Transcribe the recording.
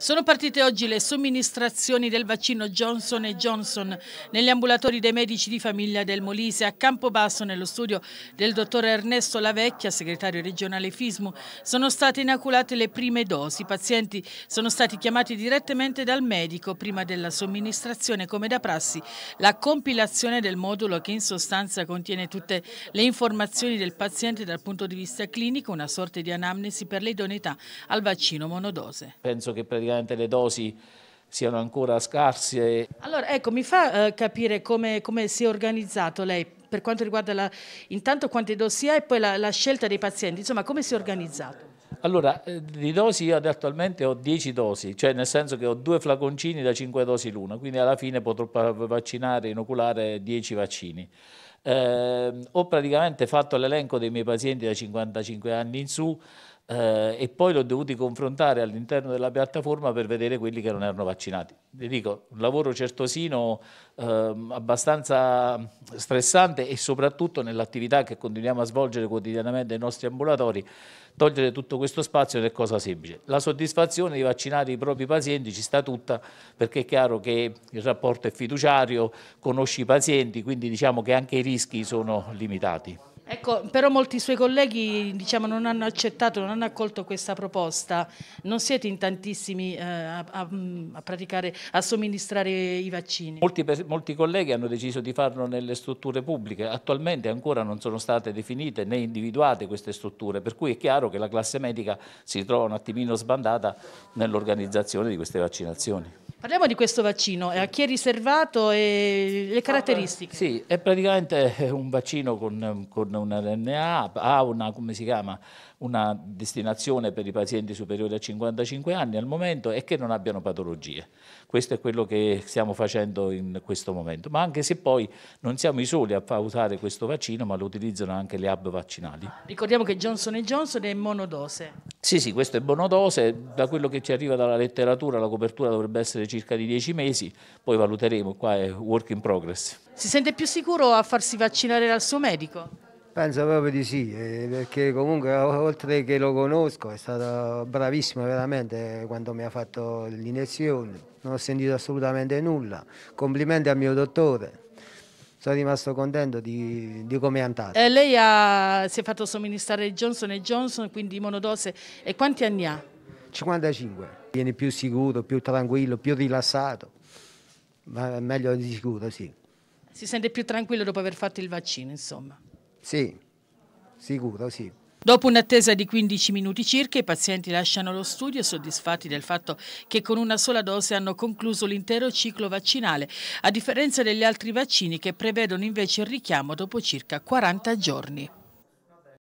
Sono partite oggi le somministrazioni del vaccino Johnson Johnson negli ambulatori dei medici di famiglia del Molise. A Campobasso, nello studio del dottor Ernesto Lavecchia, segretario regionale FISMU, sono state inoculate le prime dosi. I pazienti sono stati chiamati direttamente dal medico prima della somministrazione, come da prassi, la compilazione del modulo che in sostanza contiene tutte le informazioni del paziente dal punto di vista clinico, una sorta di anamnesi per le idoneità al vaccino monodose. Penso che praticamente praticamente le dosi siano ancora scarse. Allora, ecco, mi fa eh, capire come, come, si è organizzato lei per quanto riguarda la, intanto quante dosi ha e poi la, la scelta dei pazienti, insomma, come si è organizzato? Allora, eh, di dosi io attualmente ho 10 dosi, cioè nel senso che ho due flaconcini da 5 dosi l'una, quindi alla fine potrò vaccinare, inoculare 10 vaccini. Eh, ho praticamente fatto l'elenco dei miei pazienti da 55 anni in su, eh, e poi l'ho dovuti confrontare all'interno della piattaforma per vedere quelli che non erano vaccinati. Vi dico, un lavoro certosino eh, abbastanza stressante e soprattutto nell'attività che continuiamo a svolgere quotidianamente nei nostri ambulatori, togliere tutto questo spazio è cosa semplice. La soddisfazione di vaccinare i propri pazienti ci sta tutta perché è chiaro che il rapporto è fiduciario, conosci i pazienti, quindi diciamo che anche i rischi sono limitati. Ecco, però molti suoi colleghi diciamo, non hanno accettato, non hanno accolto questa proposta. Non siete in tantissimi eh, a, a, praticare, a somministrare i vaccini? Molti, molti, colleghi hanno deciso di farlo nelle strutture pubbliche. Attualmente ancora non sono state definite né individuate queste strutture, per cui è chiaro che la classe medica si trova un attimino sbandata nell'organizzazione di queste vaccinazioni. Parliamo di questo vaccino, a chi è riservato e le caratteristiche? Sì, è praticamente un vaccino con, con un RNA, ha una, come si chiama, una destinazione per i pazienti superiori a 55 anni al momento e che non abbiano patologie. Questo è quello che stiamo facendo in questo momento, ma anche se poi non siamo i soli a usare questo vaccino, ma lo utilizzano anche le hub vaccinali. Ricordiamo che Johnson Johnson è monodose. Sì, sì, questo è monodose, da quello che ci arriva dalla letteratura la copertura dovrebbe essere circa di 10 mesi, poi valuteremo, qua è work in progress. Si sente più sicuro a farsi vaccinare dal suo medico? Penso proprio di sì, eh, perché comunque oltre che lo conosco è stato bravissimo veramente quando mi ha fatto l'iniezione, non ho sentito assolutamente nulla. Complimenti al mio dottore, sono rimasto contento di, di come è andato. Eh, lei ha, si è fatto somministrare Johnson Johnson, quindi monodose, e quanti anni ha? 55, vieni più sicuro, più tranquillo, più rilassato, ma meglio di sicuro sì. Si sente più tranquillo dopo aver fatto il vaccino insomma? Sì, sicuro, sì. Dopo un'attesa di 15 minuti circa, i pazienti lasciano lo studio soddisfatti del fatto che con una sola dose hanno concluso l'intero ciclo vaccinale, a differenza degli altri vaccini che prevedono invece il richiamo dopo circa 40 giorni.